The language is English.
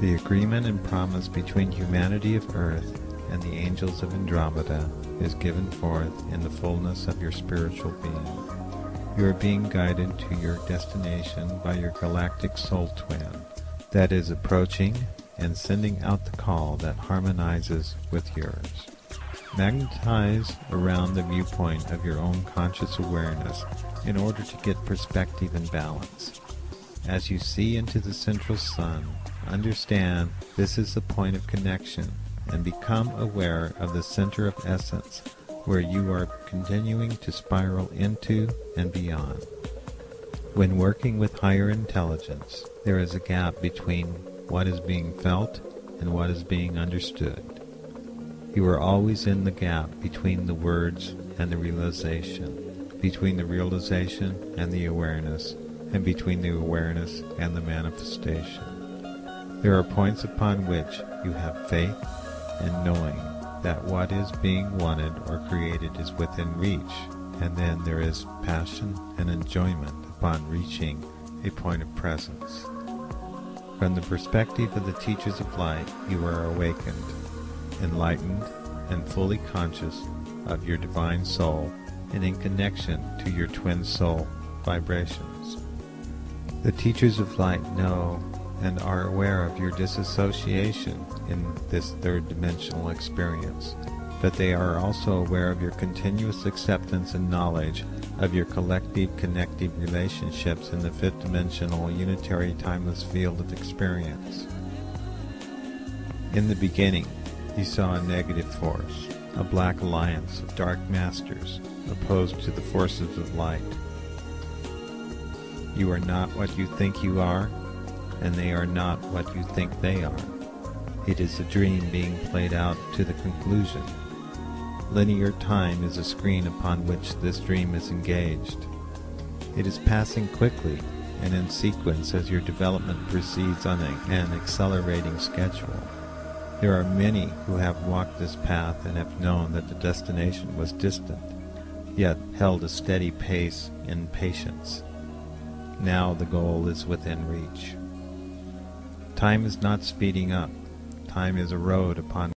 The agreement and promise between humanity of earth and the angels of Andromeda is given forth in the fullness of your spiritual being. You are being guided to your destination by your galactic soul twin that is approaching and sending out the call that harmonizes with yours. Magnetize around the viewpoint of your own conscious awareness in order to get perspective and balance. As you see into the central sun, understand this is the point of connection and become aware of the center of essence where you are continuing to spiral into and beyond. When working with higher intelligence, there is a gap between what is being felt and what is being understood. You are always in the gap between the words and the realization, between the realization and the awareness, and between the awareness and the manifestation. There are points upon which you have faith and knowing that what is being wanted or created is within reach, and then there is passion and enjoyment upon reaching a point of presence. From the perspective of the teachers of light, you are awakened, enlightened, and fully conscious of your divine soul and in connection to your twin soul vibrations. The teachers of light know and are aware of your disassociation in this third dimensional experience, but they are also aware of your continuous acceptance and knowledge of your collective connective relationships in the fifth dimensional unitary timeless field of experience. In the beginning, you saw a negative force, a black alliance of dark masters opposed to the forces of light. You are not what you think you are, and they are not what you think they are. It is a dream being played out to the conclusion. Linear time is a screen upon which this dream is engaged. It is passing quickly and in sequence as your development proceeds on an accelerating schedule. There are many who have walked this path and have known that the destination was distant, yet held a steady pace in patience. Now the goal is within reach. Time is not speeding up. Time is a road upon